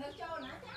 nó cho nó